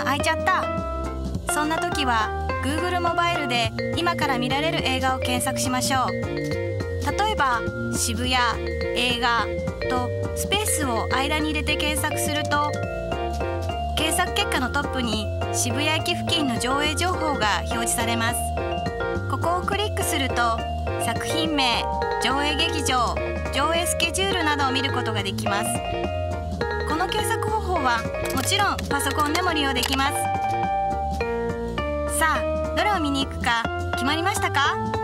間空いちゃった。そんな時は Google モバイルで今から見られる映画を検索しましょう。例えば渋谷映画とスペースを間に入れて検索すると検索結果のトップに渋谷駅付近の上映情報が表示されます。ここをクリックすると作品名上映劇場上映スケジュールなどを見ることができます。この検索方法はもちろんパソコンでも利用できます。さあどれを見に行くか決まりましたか？